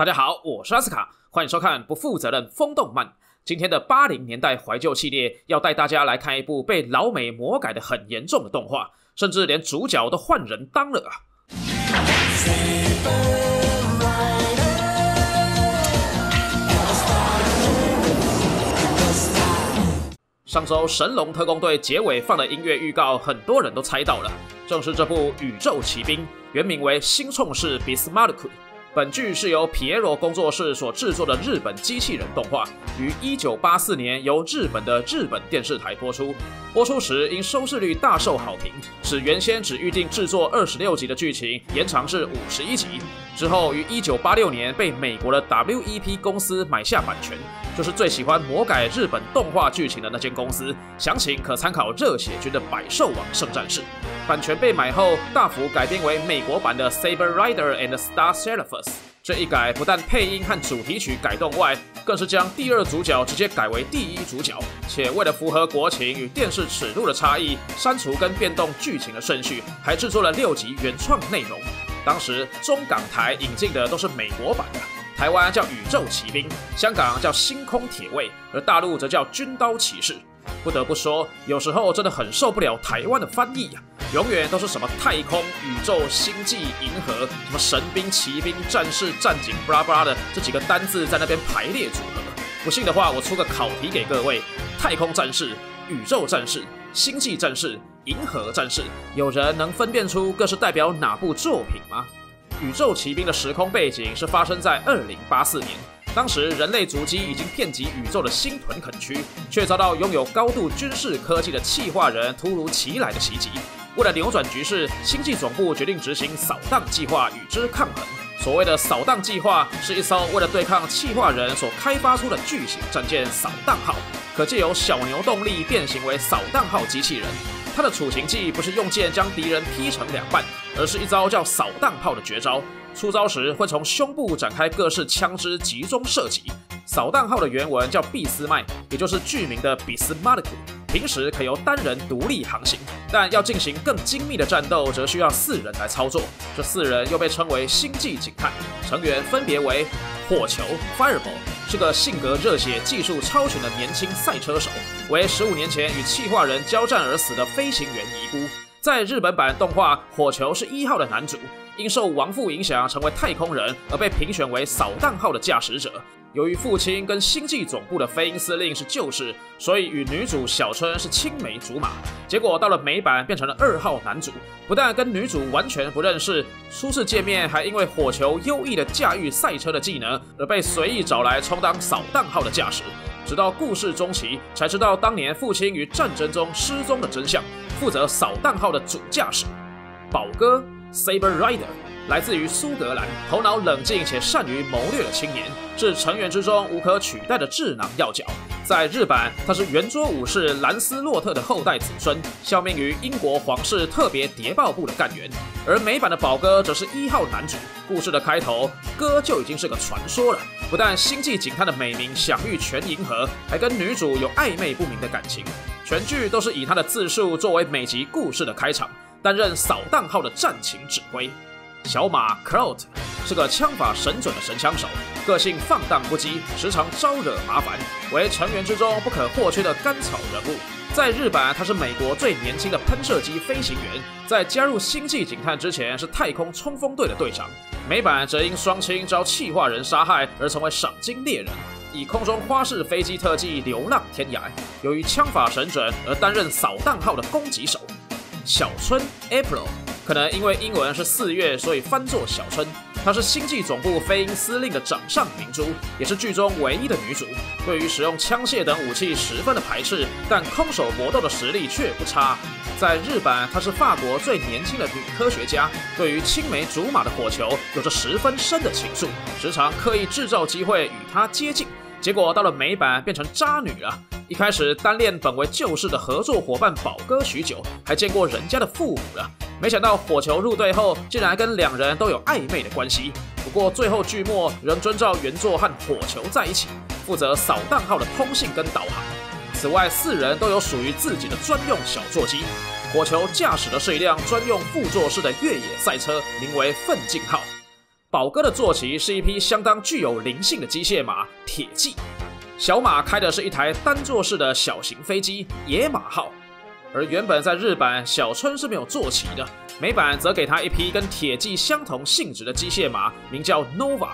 大家好，我是阿斯卡，欢迎收看不负责任风动漫。今天的八零年代怀旧系列，要带大家来看一部被老美魔改的很严重的动画，甚至连主角都换人当了啊！上周《神龙特工队》结尾放的音乐预告，很多人都猜到了，正是这部《宇宙骑兵》，原名为《新冲士比斯马 k》。本剧是由皮耶罗工作室所制作的日本机器人动画，于一九八四年由日本的日本电视台播出。播出时因收视率大受好评，使原先只预定制作二十六集的剧情延长至五十一集。之后于一九八六年被美国的 WEP 公司买下版权，就是最喜欢魔改日本动画剧情的那间公司。详情可参考热血军的百兽王圣战士。版权被买后，大幅改编为美国版的 Saber Rider and Star Seraphus。这一改不但配音和主题曲改动外，更是将第二主角直接改为第一主角，且为了符合国情与电视尺度的差异，删除跟变动剧情的顺序，还制作了六集原创内容。当时中港台引进的都是美国版的，台湾叫宇宙骑兵，香港叫星空铁卫，而大陆则叫军刀骑士。不得不说，有时候真的很受不了台湾的翻译呀。永远都是什么太空、宇宙、星际、银河，什么神兵、骑兵、战士、战警，巴拉巴拉的这几个单字在那边排列组合。不信的话，我出个考题给各位：太空战士、宇宙战士、星际战士、银河战士，有人能分辨出各是代表哪部作品吗？宇宙骑兵的时空背景是发生在二零八四年，当时人类足迹已经遍及宇宙的星屯垦区，却遭到拥有高度军事科技的气化人突如其来的袭击。为了扭转局势，星际总部决定执行扫荡计划，与之抗衡。所谓的扫荡计划，是一艘为了对抗气化人所开发出的巨型战舰“扫荡号”，可借由小牛动力变形为“扫荡号”机器人。它的处刑技不是用剑将敌人劈成两半，而是一招叫“扫荡炮”的绝招。出招时会从胸部展开各式枪支，集中射击。扫荡号的原文叫俾斯麦，也就是剧名的比斯马 k 平时可由单人独立航行，但要进行更精密的战斗，则需要四人来操作。这四人又被称为星际警探，成员分别为火球 Fireball，是个性格热血、技术超群的年轻赛车手，为十五年前与气化人交战而死的飞行员遗孤。在日本版动画，火球是一号的男主，因受亡父影响成为太空人，而被评选为扫荡号的驾驶者。由于父亲跟星际总部的飞鹰司令是旧识，所以与女主小春是青梅竹马。结果到了美版变成了二号男主，不但跟女主完全不认识，初次见面还因为火球优异的驾驭赛车的技能而被随意找来充当扫荡号的驾驶。直到故事中期才知道当年父亲于战争中失踪的真相，负责扫荡号的主驾驶宝哥 Saber Rider。来自于苏格兰，头脑冷静且善于谋略的青年，是成员之中无可取代的智囊要角。在日版，他是圆桌武士兰斯洛特的后代子孙，效命于英国皇室特别谍报部的干员。而美版的宝哥则是一号男主。故事的开头，哥就已经是个传说了。不但星际警探的美名享誉全银河，还跟女主有暧昧不明的感情。全剧都是以他的自述作为每集故事的开场，担任扫荡号的战情指挥。小马 Clout 是个枪法神准的神枪手，个性放荡不羁，时常招惹麻烦，为成员之中不可或缺的甘草人物。在日版，他是美国最年轻的喷射机飞行员，在加入星际警探之前是太空冲锋队的队长。美版则因双亲遭气化人杀害而成为赏金猎人，以空中花式飞机特技流浪天涯。由于枪法神准而担任扫荡号的攻击手。小春 April。可能因为英文是四月，所以翻作小春。她是星际总部飞鹰司令的掌上明珠，也是剧中唯一的女主。对于使用枪械等武器十分的排斥，但空手搏斗的实力却不差。在日版，她是法国最年轻的女科学家，对于青梅竹马的火球有着十分深的情愫，时常刻意制造机会与她接近。结果到了美版，变成渣女了。一开始单恋本为旧世的合作伙伴宝哥许久，还见过人家的父母了。没想到火球入队后，竟然跟两人都有暧昧的关系。不过最后剧末仍遵照原作和火球在一起，负责扫荡号的通信跟导航。此外，四人都有属于自己的专用小座机。火球驾驶的是一辆专用副座式的越野赛车，名为奋进号。宝哥的坐骑是一匹相当具有灵性的机械马铁骑，小马开的是一台单座式的小型飞机野马号。而原本在日版小春是没有坐骑的，美版则给他一匹跟铁骑相同性质的机械马，名叫 Nova。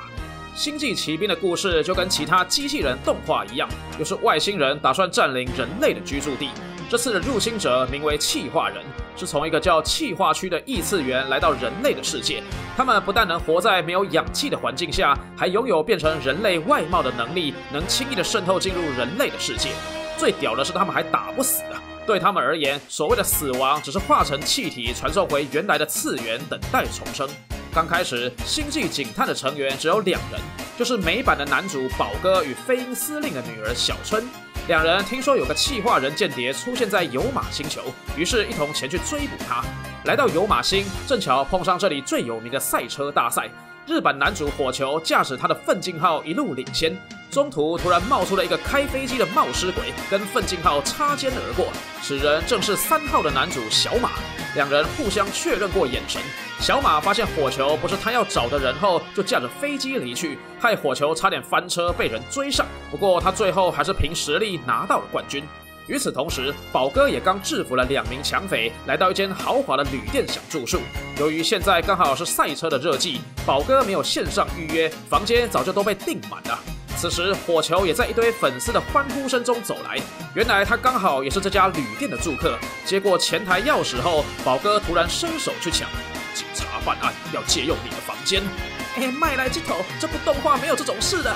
星际骑兵的故事就跟其他机器人动画一样，又是外星人打算占领人类的居住地。这次的入侵者名为气化人，是从一个叫气化区的异次元来到人类的世界。他们不但能活在没有氧气的环境下，还拥有变成人类外貌的能力，能轻易的渗透进入人类的世界。最屌的是，他们还打不死的。对他们而言，所谓的死亡只是化成气体传送回原来的次元，等待重生。刚开始，星际警探的成员只有两人，就是美版的男主宝哥与飞鹰司令的女儿小春。两人听说有个气化人间谍出现在有马星球，于是一同前去追捕他。来到有马星，正巧碰上这里最有名的赛车大赛。日本男主火球驾驶他的奋进号一路领先，中途突然冒出了一个开飞机的冒失鬼，跟奋进号擦肩而过。此人正是三号的男主小马。两人互相确认过眼神，小马发现火球不是他要找的人后，就驾着飞机离去，害火球差点翻车被人追上。不过他最后还是凭实力拿到了冠军。与此同时，宝哥也刚制服了两名抢匪，来到一间豪华的旅店想住宿。由于现在刚好是赛车的热季，宝哥没有线上预约，房间早就都被订满了。此时，火球也在一堆粉丝的欢呼声中走来。原来他刚好也是这家旅店的住客。接过前台钥匙后，宝哥突然伸手去抢。警察办案要借用你的房间？哎，麦来鸡头，这部动画没有这种事的。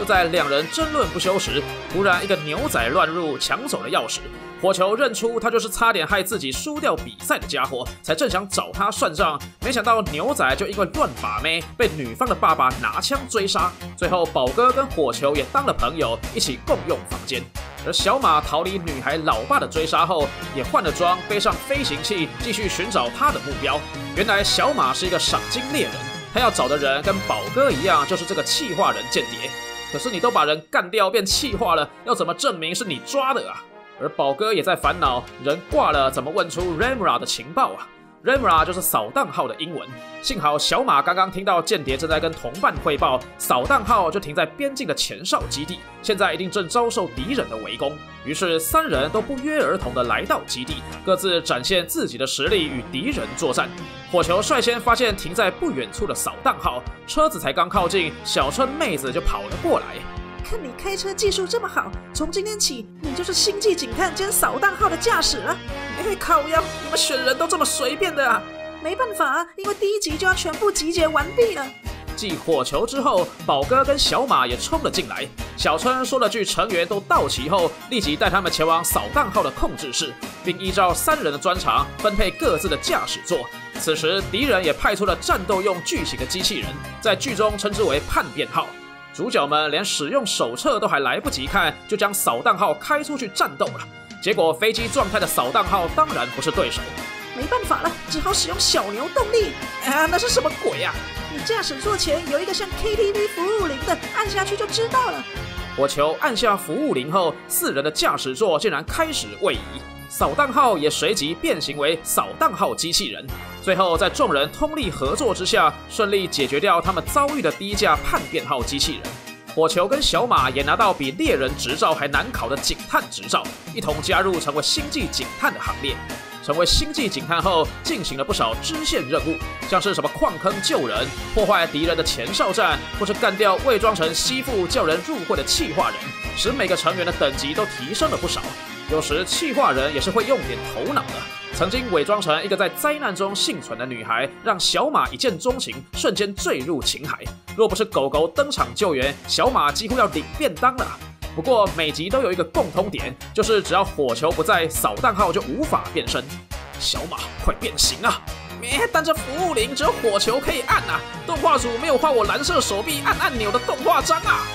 就在两人争论不休时，突然一个牛仔乱入，抢走了钥匙。火球认出他就是差点害自己输掉比赛的家伙，才正想找他算账，没想到牛仔就因为乱把妹，被女方的爸爸拿枪追杀。最后宝哥跟火球也当了朋友，一起共用房间。而小马逃离女孩老爸的追杀后，也换了装，背上飞行器，继续寻找他的目标。原来小马是一个赏金猎人，他要找的人跟宝哥一样，就是这个气化人间谍。可是你都把人干掉变气化了，要怎么证明是你抓的啊？而宝哥也在烦恼，人挂了怎么问出 Ramra 的情报啊？Ramra 就是扫荡号的英文。幸好小马刚刚听到间谍正在跟同伴汇报，扫荡号就停在边境的前哨基地，现在一定正遭受敌人的围攻。于是三人都不约而同的来到基地，各自展现自己的实力与敌人作战。火球率先发现停在不远处的扫荡号，车子才刚靠近，小春妹子就跑了过来。看你开车技术这么好，从今天起你就是星际警探兼扫荡号的驾驶了。哎，靠呀！你们选人都这么随便的啊？没办法啊，因为第一集就要全部集结完毕了。继火球之后，宝哥跟小马也冲了进来。小春说了句成员都到齐后，立即带他们前往扫荡号的控制室，并依照三人的专长分配各自的驾驶座。此时敌人也派出了战斗用巨型的机器人，在剧中称之为叛变号。主角们连使用手册都还来不及看，就将扫荡号开出去战斗了。结果飞机状态的扫荡号当然不是对手，没办法了，只好使用小牛动力。啊，那是什么鬼呀？你驾驶座前有一个像 KTV 服务铃的，按下去就知道了。火球按下服务铃后，四人的驾驶座竟然开始位移。扫荡号也随即变形为扫荡号机器人，最后在众人通力合作之下，顺利解决掉他们遭遇的第一架叛变号机器人。火球跟小马也拿到比猎人执照还难考的警探执照，一同加入成为星际警探的行列。成为星际警探后，进行了不少支线任务，像是什么矿坑救人、破坏敌人的前哨站，或是干掉伪装成吸附叫人入会的气化人，使每个成员的等级都提升了不少。有时气化人也是会用点头脑的，曾经伪装成一个在灾难中幸存的女孩，让小马一见钟情，瞬间坠入情海。若不是狗狗登场救援，小马几乎要领便当了。不过每集都有一个共通点，就是只要火球不在，扫荡号就无法变身。小马快变形啊！但这服务铃只有火球可以按啊！动画组没有画我蓝色手臂按按钮的动画章啊！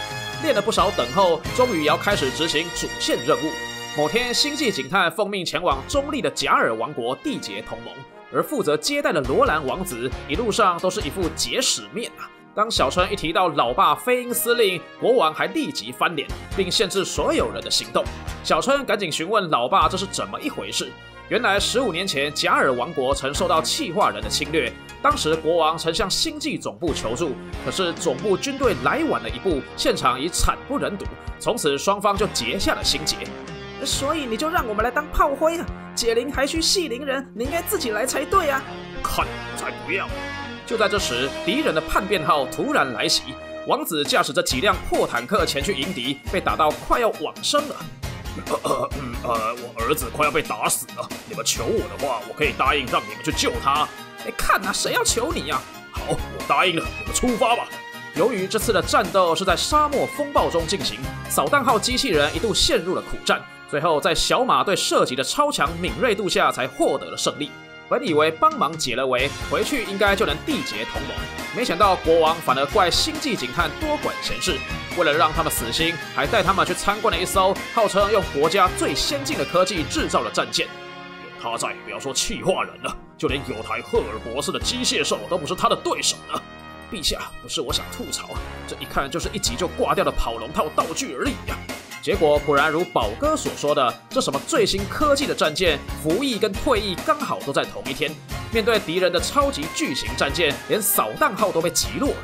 练了不少等候，终于要开始执行主线任务。某天，星际警探奉命前往中立的贾尔王国缔结同盟，而负责接待的罗兰王子一路上都是一副结使面啊。当小春一提到老爸飞鹰司令，国王还立即翻脸，并限制所有人的行动。小春赶紧询问老爸这是怎么一回事。原来十五年前，贾尔王国曾受到气化人的侵略。当时国王曾向星际总部求助，可是总部军队来晚了一步，现场已惨不忍睹。从此双方就结下了心结。所以你就让我们来当炮灰啊！解铃还需系铃人，你应该自己来才对啊！看，才不要！就在这时，敌人的叛变号突然来袭，王子驾驶着几辆破坦克前去迎敌，被打到快要往生了。呃，我儿子快要被打死了，你们求我的话，我可以答应让你们去救他。哎，看呐，谁要求你呀？好，我答应了，你们出发吧。由于这次的战斗是在沙漠风暴中进行，扫荡号机器人一度陷入了苦战，最后在小马队射击的超强敏锐度下，才获得了胜利。本以为帮忙解了围，回去应该就能缔结同盟，没想到国王反而怪星际警探多管闲事。为了让他们死心，还带他们去参观了一艘号称用国家最先进的科技制造的战舰。有他在，不要说气化人了。就连有台赫尔博士的机械兽都不是他的对手呢。陛下，不是我想吐槽，这一看就是一集就挂掉的跑龙套道具而已呀。结果果然如宝哥所说的，这什么最新科技的战舰，服役跟退役刚好都在同一天。面对敌人的超级巨型战舰，连扫荡号都被击落了。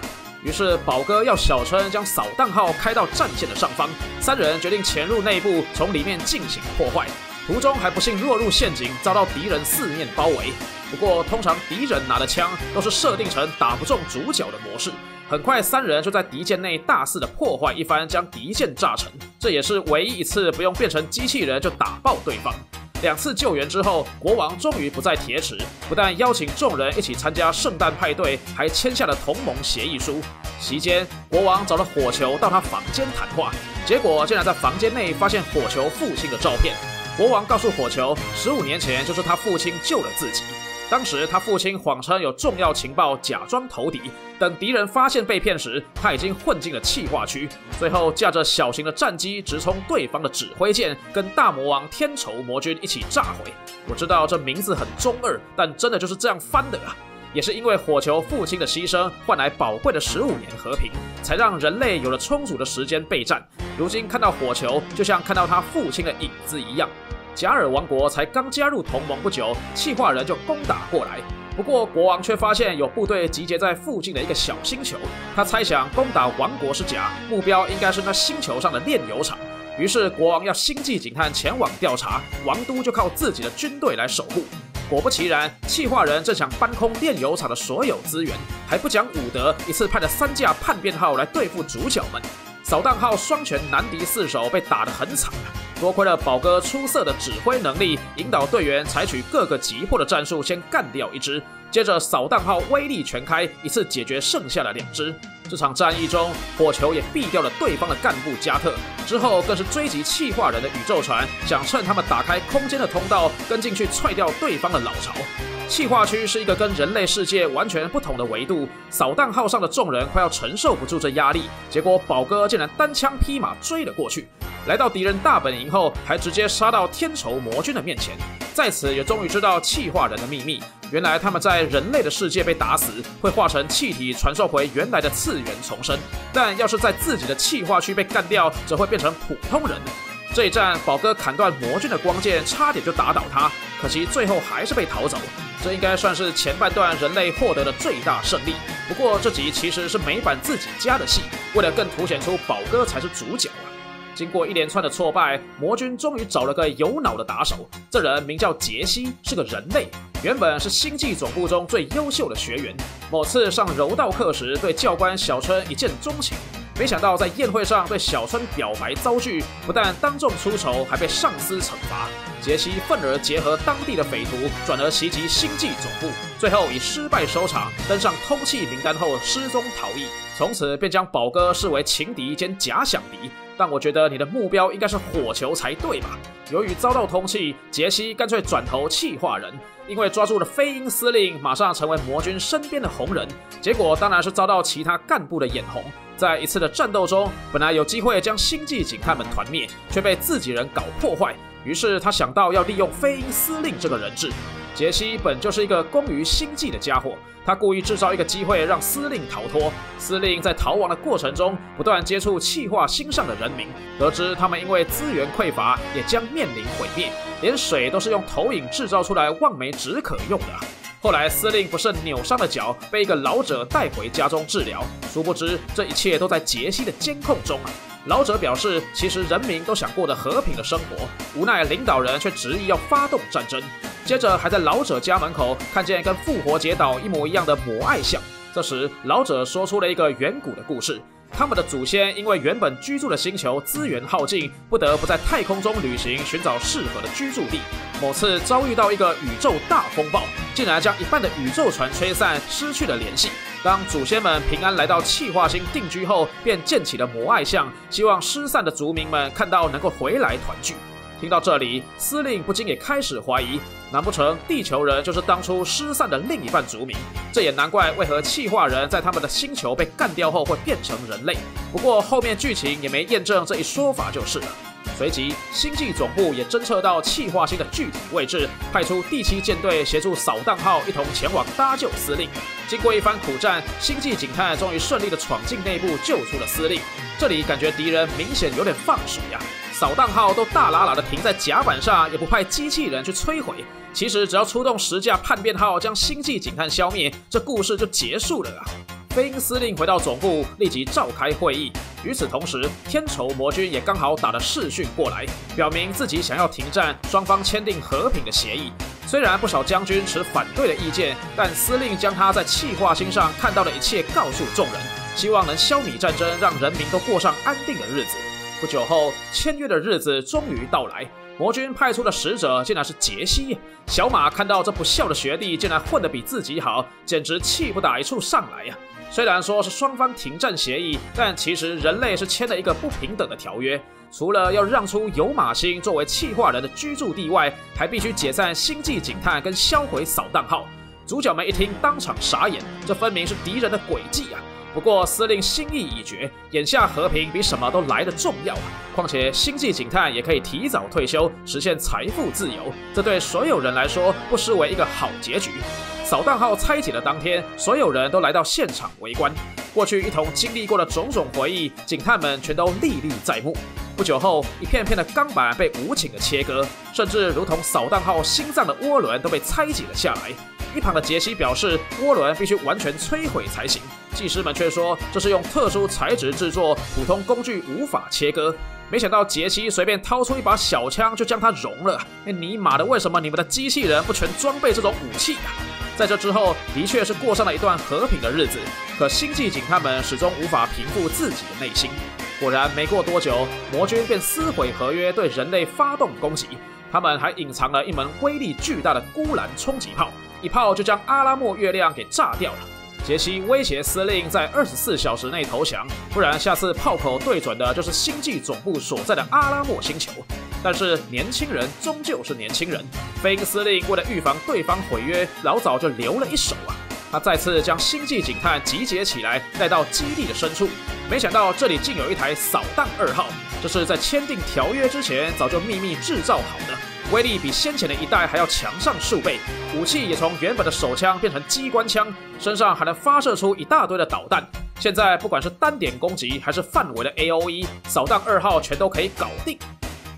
于是宝哥要小春将扫荡号开到战舰的上方，三人决定潜入内部，从里面进行破坏。途中还不幸落入陷阱，遭到敌人四面包围。不过，通常敌人拿的枪都是设定成打不中主角的模式。很快，三人就在敌舰内大肆的破坏一番，将敌舰炸沉。这也是唯一一次不用变成机器人就打爆对方。两次救援之后，国王终于不再铁齿，不但邀请众人一起参加圣诞派对，还签下了同盟协议书。席间，国王找了火球到他房间谈话，结果竟然在房间内发现火球父亲的照片。国王告诉火球，十五年前就是他父亲救了自己。当时他父亲谎称有重要情报，假装投敌。等敌人发现被骗时，他已经混进了气化区。最后驾着小型的战机直冲对方的指挥舰，跟大魔王天仇魔君一起炸毁。我知道这名字很中二，但真的就是这样翻的啊！也是因为火球父亲的牺牲，换来宝贵的十五年和平，才让人类有了充足的时间备战。如今看到火球，就像看到他父亲的影子一样。贾尔王国才刚加入同盟不久，气化人就攻打过来。不过国王却发现有部队集结在附近的一个小星球，他猜想攻打王国是假，目标应该是那星球上的炼油厂。于是国王要星际警探前往调查，王都就靠自己的军队来守护。果不其然，气化人正想搬空炼油厂的所有资源，还不讲武德，一次派了三架叛变号来对付主角们。扫荡号双拳难敌四手，被打得很惨。多亏了宝哥出色的指挥能力，引导队员采取各个急迫的战术，先干掉一只，接着扫荡号威力全开，一次解决剩下的两只。这场战役中，火球也毙掉了对方的干部加特，之后更是追击气化人的宇宙船，想趁他们打开空间的通道，跟进去踹掉对方的老巢。气化区是一个跟人类世界完全不同的维度，扫荡号上的众人快要承受不住这压力，结果宝哥竟然单枪匹马追了过去。来到敌人大本营后，还直接杀到天仇魔君的面前，在此也终于知道气化人的秘密。原来他们在人类的世界被打死，会化成气体传送回原来的次元重生；但要是在自己的气化区被干掉，则会变成普通人。这一战，宝哥砍断魔君的光剑，差点就打倒他，可惜最后还是被逃走。这应该算是前半段人类获得的最大胜利。不过这集其实是美版自己加的戏，为了更凸显出宝哥才是主角啊。经过一连串的挫败，魔君终于找了个有脑的打手。这人名叫杰西，是个人类，原本是星际总部中最优秀的学员。某次上柔道课时，对教官小春一见钟情，没想到在宴会上对小春表白遭拒，不但当众出丑，还被上司惩罚。杰西愤而结合当地的匪徒，转而袭击星际总部，最后以失败收场，登上通缉名单后失踪逃逸。从此便将宝哥视为情敌兼假想敌。但我觉得你的目标应该是火球才对吧？由于遭到通气，杰西干脆转头气化人，因为抓住了飞鹰司令，马上成为魔军身边的红人。结果当然是遭到其他干部的眼红。在一次的战斗中，本来有机会将星际警探们团灭，却被自己人搞破坏，于是他想到要利用飞鹰司令这个人质。杰西本就是一个工于心计的家伙，他故意制造一个机会让司令逃脱。司令在逃亡的过程中，不断接触气化星上的人民，得知他们因为资源匮乏，也将面临毁灭，连水都是用投影制造出来，望梅止渴用的。后来司令不慎扭伤了脚，被一个老者带回家中治疗，殊不知这一切都在杰西的监控中啊。老者表示，其实人民都想过得和平的生活，无奈领导人却执意要发动战争。接着还在老者家门口看见跟复活节岛一模一样的摩艾像。这时老者说出了一个远古的故事：他们的祖先因为原本居住的星球资源耗尽，不得不在太空中旅行寻找适合的居住地。某次遭遇到一个宇宙大风暴，竟然将一半的宇宙船吹散，失去了联系。当祖先们平安来到气化星定居后，便建起了摩爱像，希望失散的族民们看到能够回来团聚。听到这里，司令不禁也开始怀疑：难不成地球人就是当初失散的另一半族民？这也难怪为何气化人在他们的星球被干掉后会变成人类。不过后面剧情也没验证这一说法就是了。随即，星际总部也侦测到气化星的具体位置，派出第七舰队协助扫荡号一同前往搭救司令。经过一番苦战，星际警探终于顺利的闯进内部，救出了司令。这里感觉敌人明显有点放水呀！扫荡号都大喇喇的停在甲板上，也不派机器人去摧毁。其实只要出动十架叛变号将星际警探消灭，这故事就结束了啊！飞鹰司令回到总部，立即召开会议。与此同时，天仇魔军也刚好打了视讯过来，表明自己想要停战，双方签订和平的协议。虽然不少将军持反对的意见，但司令将他在气化星上看到的一切告诉众人，希望能消弭战争，让人民都过上安定的日子。不久后，签约的日子终于到来。魔军派出的使者竟然是杰西。小马看到这不孝的学弟竟然混得比自己好，简直气不打一处上来呀！虽然说是双方停战协议，但其实人类是签了一个不平等的条约。除了要让出有马星作为气化人的居住地外，还必须解散星际警探跟销毁扫荡号。主角们一听，当场傻眼，这分明是敌人的诡计啊！不过司令心意已决，眼下和平比什么都来得重要啊！况且星际警探也可以提早退休，实现财富自由，这对所有人来说不失为一个好结局。扫荡号拆解的当天，所有人都来到现场围观。过去一同经历过的种种回忆，警探们全都历历在目。不久后，一片片的钢板被无情的切割，甚至如同扫荡号心脏的涡轮都被拆解了下来。一旁的杰西表示，涡轮必须完全摧毁才行。技师们却说，这是用特殊材质制作，普通工具无法切割。没想到杰西随便掏出一把小枪就将它融了。尼玛的，为什么你们的机器人不全装备这种武器啊？在这之后，的确是过上了一段和平的日子。可星际警探们始终无法平复自己的内心。果然，没过多久，魔军便撕毁合约，对人类发动攻击。他们还隐藏了一门威力巨大的孤蓝冲击炮，一炮就将阿拉莫月亮给炸掉了。杰西威胁司令在二十四小时内投降，不然下次炮口对准的就是星际总部所在的阿拉莫星球。但是年轻人终究是年轻人，飞鹰司令为了预防对方毁约，老早就留了一手啊。他再次将星际警探集结起来，带到基地的深处。没想到这里竟有一台扫荡二号，这是在签订条约之前早就秘密制造好的，威力比先前的一代还要强上数倍。武器也从原本的手枪变成机关枪，身上还能发射出一大堆的导弹。现在不管是单点攻击还是范围的 A O E，扫荡二号全都可以搞定。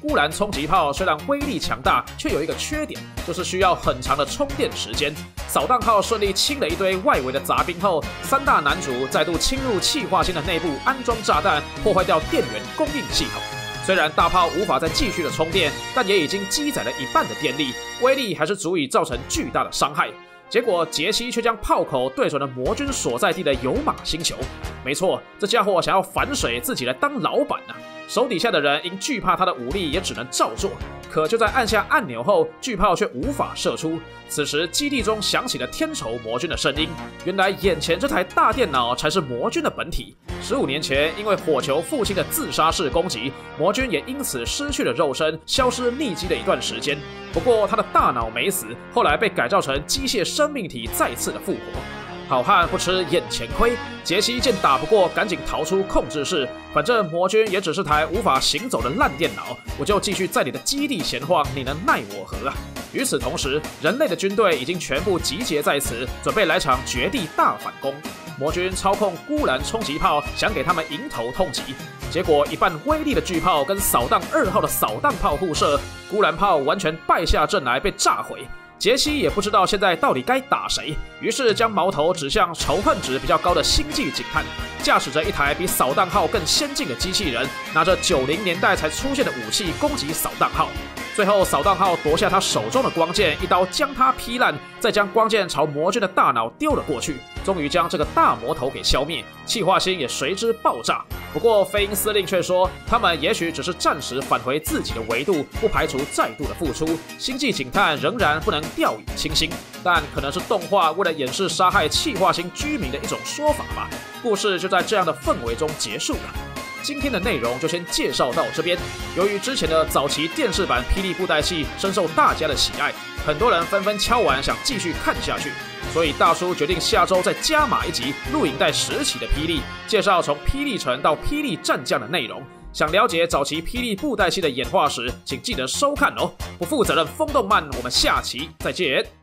孤蓝冲击炮虽然威力强大，却有一个缺点，就是需要很长的充电时间。扫荡号顺利清了一堆外围的杂兵后，三大男主再度侵入气化星的内部，安装炸弹，破坏掉电源供应系统。虽然大炮无法再继续的充电，但也已经积载了一半的电力，威力还是足以造成巨大的伤害。结果杰西却将炮口对准了魔军所在地的有马星球。没错，这家伙想要反水，自己来当老板呢。手底下的人因惧怕他的武力，也只能照做。可就在按下按钮后，巨炮却无法射出。此时，基地中响起了天仇魔君的声音。原来，眼前这台大电脑才是魔君的本体。十五年前，因为火球父亲的自杀式攻击，魔君也因此失去了肉身，消失匿迹了一段时间。不过，他的大脑没死，后来被改造成机械生命体，再次的复活。好汉不吃眼前亏。杰西见打不过，赶紧逃出控制室。反正魔君也只是台无法行走的烂电脑，我就继续在你的基地闲晃，你能奈我何啊？与此同时，人类的军队已经全部集结在此，准备来场绝地大反攻。魔君操控孤蓝冲击炮，想给他们迎头痛击，结果一半威力的巨炮跟扫荡二号的扫荡炮互射，孤蓝炮完全败下阵来，被炸毁。杰西也不知道现在到底该打谁，于是将矛头指向仇恨值比较高的星际警探，驾驶着一台比扫荡号更先进的机器人，拿着九零年代才出现的武器攻击扫荡号。最后，扫荡号夺下他手中的光剑，一刀将他劈烂，再将光剑朝魔君的大脑丢了过去，终于将这个大魔头给消灭，气化星也随之爆炸。不过，飞鹰司令却说，他们也许只是暂时返回自己的维度，不排除再度的复出。星际警探仍然不能掉以轻心，但可能是动画为了掩饰杀害气化星居民的一种说法吧。故事就在这样的氛围中结束了。今天的内容就先介绍到这边。由于之前的早期电视版《霹雳布袋戏》深受大家的喜爱，很多人纷纷敲完想继续看下去，所以大叔决定下周再加码一集录影带拾起的霹雳，介绍从霹雳城到霹雳战将的内容。想了解早期霹雳布袋戏的演化史，请记得收看哦。不负责任风动漫，我们下期再见。